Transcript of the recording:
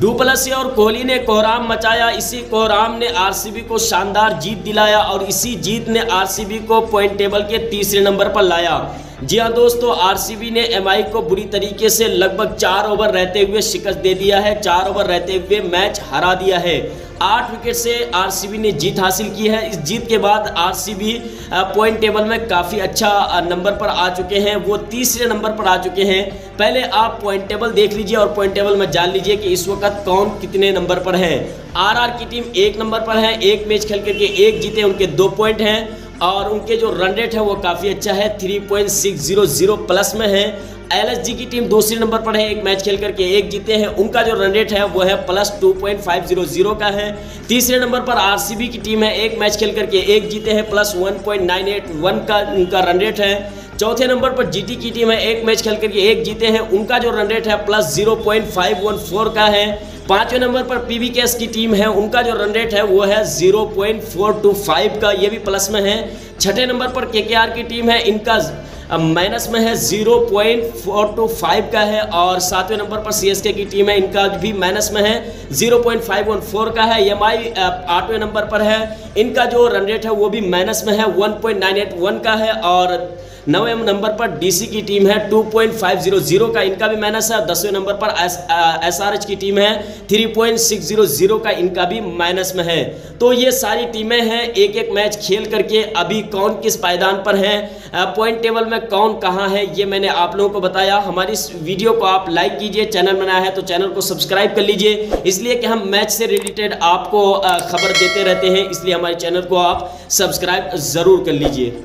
Du Plessis और कोहली ने कोहराम मचाया। इसी कोहराम ने आरसीबी को शानदार जीत दिलाया और इसी जीत ने आरसीबी को पॉइंट टेबल के तीसरे नंबर पर लाया। जी हाँ दोस्तों आरसीबी ने एमआई को बुरी तरीके से लगभग चार ओवर रहते हुए शिकस्त दे दिया है। चार ओवर रहते हुए मैच हरा दिया है। आठ विकेट से आरसीबी ने जीत हासिल की है। इस जीत के बाद आरसीबी पॉइंट टेबल में काफ़ी अच्छा नंबर पर आ चुके हैं। वो तीसरे नंबर पर आ चुके हैं। पहले आप पॉइंट टेबल देख लीजिए और पॉइंट टेबल में जान लीजिए कि इस वक्त कौन कितने नंबर पर है। आरआर की टीम एक नंबर पर है। एक मैच खेल करके एक जीते, उनके दो पॉइंट हैं। और उनके जो रन रेट है वो काफ़ी अच्छा है। Three point six zero zero plus में है। एल की टीम दूसरे नंबर पर है, एक मैच खेल करके एक जीते हैं। उनका जो रन रेट है वो है plus two point five zero zero का है। तीसरे नंबर पर आरसीबी की टीम है, एक मैच खेल करके एक जीते हैं plus one point nine eight one का उनका रन रेट है। चौथे नंबर पर जीटी की टीम है, एक मैच खेल करके एक जीते हैं। उनका जो रन रेट है plus zero point five one four का है। पाँचवें नंबर पर पीवी केस की टीम है, उनका जो रन रेट है वो है zero point four two five का, ये भी प्लस में है। छठे नंबर पर के की टीम है, इनका माइनस में है zero point four two five का है, और सातवें नंबर पर सी की टीम है, इनका भी माइनस में है zero point five one four का है। एम आई आठवें नंबर पर है, इनका जो रन रेट है वो भी माइनस में है one point nine eight one का है, और नवे नंबर पर डीसी की टीम है 2.500 का इनका भी माइनस है, दसवें नंबर पर एस आर एच की टीम है 3.600 का इनका भी माइनस में है। तो ये सारी टीमें हैं एक एक मैच खेल करके अभी कौन किस पायदान पर है पॉइंट टेबल में कौन कहाँ है, ये मैंने आप लोगों को बताया। हमारी इस वीडियो को आप लाइक कीजिए चैनल बनाया है तो चैनल को सब्सक्राइब कर लीजिए। इसलिए कि हम मैच से रिलेटेड आपको खबर देते रहते हैं, इसलिए हमारे चैनल को आप सब्सक्राइब ज़रूर कर लीजिए।